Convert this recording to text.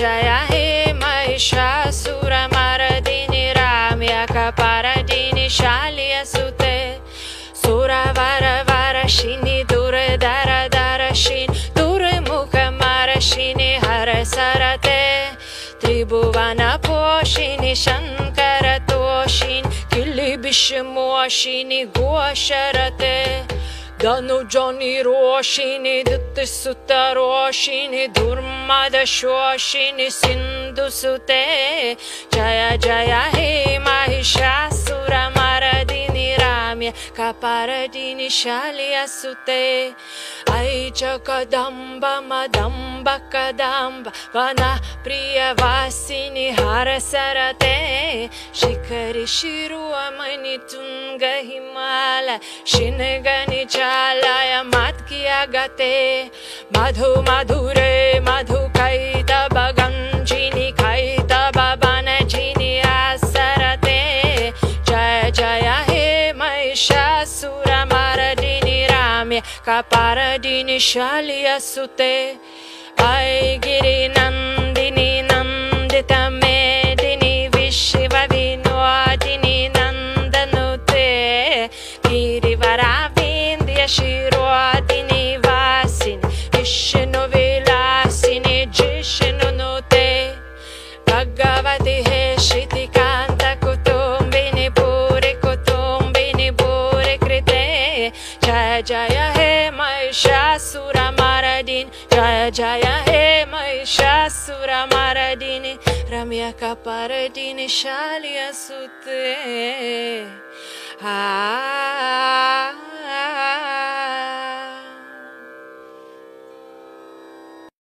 जय हे महिषासुरमरदिनि राम्यकपरदिनि शाल्यसुते सुरवरवरशिनि दुर्धरदर्शिनि दुर्मुखमरशिनि हरसरते त्रिभुवनपोषिनि शङ्करतोषिनि किलिबिषमोषिनि गोशरते धनुजनि रोषिनि धृतिसुतरोषिनि दुर्मदशोषिनि सिन्धुसुते जय जय हे महिषासुरमरदिनि राम्य कपरदिनि शाल्यसुते ऐ च कदम्ब मदम्ब कदम्ब वनः प्रियवासिनि हरसरते शिखरि शिरोमणि तुङ्ग हिमाल शिनगनि चालय मत्किया गते मधु मधुरे मधु कैतब गञ्जिनि कैतब बनजिनि आसरते। जय जय हे महिषासुरमरदिनि राम्य कपरदिनि शाल्यसुते। ऐ गिरिनन्दिनि नन्दितमेदिनि विश्वविनोदिनि नन्दनुते। गिरिवराविन्द्य जय हे महिषासुरमरदिनि जय जय हे महिषासुरमरदिनि रम्यकपरदिनि शाल्यसुते आ